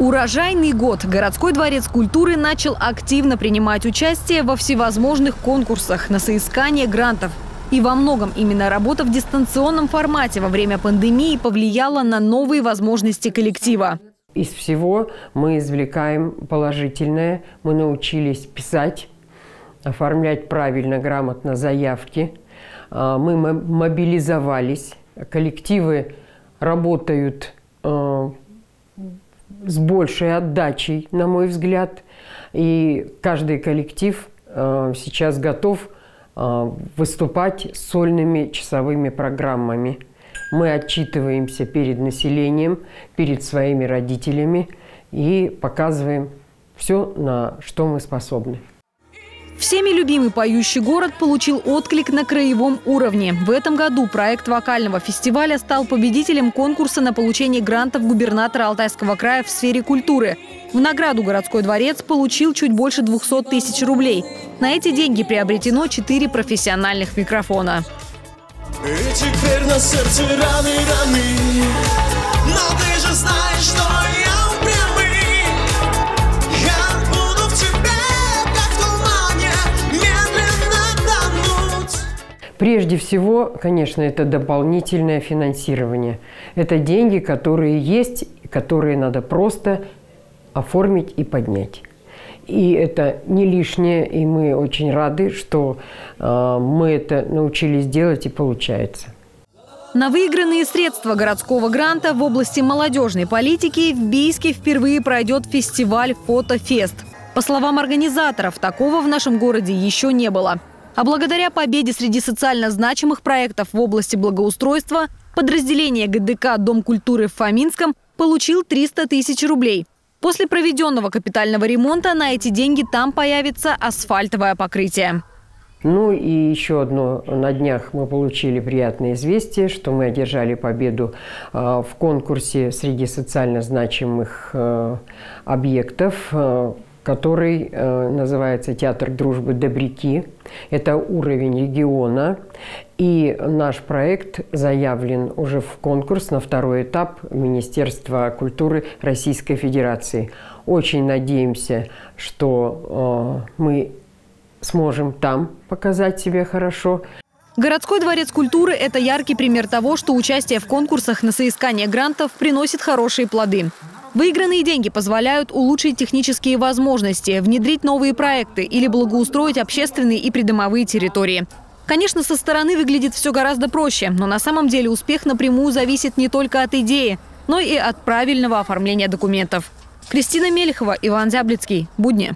Урожайный год. Городской дворец культуры начал активно принимать участие во всевозможных конкурсах на соискание грантов. И во многом именно работа в дистанционном формате во время пандемии повлияла на новые возможности коллектива. Из всего мы извлекаем положительное. Мы научились писать, оформлять правильно, грамотно заявки. А, мы мобилизовались. Коллективы работают с большей отдачей, на мой взгляд. И каждый коллектив э, сейчас готов э, выступать сольными часовыми программами. Мы отчитываемся перед населением, перед своими родителями и показываем все, на что мы способны. Всеми любимый поющий город получил отклик на краевом уровне. В этом году проект вокального фестиваля стал победителем конкурса на получение грантов губернатора Алтайского края в сфере культуры. В награду городской дворец получил чуть больше 200 тысяч рублей. На эти деньги приобретено 4 профессиональных микрофона. И на сердце раны, раны. Но ты же знаешь, что Прежде всего, конечно, это дополнительное финансирование. Это деньги, которые есть, которые надо просто оформить и поднять. И это не лишнее, и мы очень рады, что э, мы это научились делать и получается. На выигранные средства городского гранта в области молодежной политики в Бийске впервые пройдет фестиваль «Фотофест». По словам организаторов, такого в нашем городе еще не было. А благодаря победе среди социально значимых проектов в области благоустройства подразделение ГДК «Дом культуры» в Фоминском получил 300 тысяч рублей. После проведенного капитального ремонта на эти деньги там появится асфальтовое покрытие. Ну и еще одно. На днях мы получили приятное известие, что мы одержали победу а, в конкурсе среди социально значимых а, объектов а, который э, называется «Театр дружбы Добряки». Это уровень региона. И наш проект заявлен уже в конкурс на второй этап Министерства культуры Российской Федерации. Очень надеемся, что э, мы сможем там показать себя хорошо. Городской дворец культуры – это яркий пример того, что участие в конкурсах на соискание грантов приносит хорошие плоды. Выигранные деньги позволяют улучшить технические возможности, внедрить новые проекты или благоустроить общественные и придомовые территории. Конечно, со стороны выглядит все гораздо проще, но на самом деле успех напрямую зависит не только от идеи, но и от правильного оформления документов. Кристина Мельхова, Иван Зяблицкий. Будни.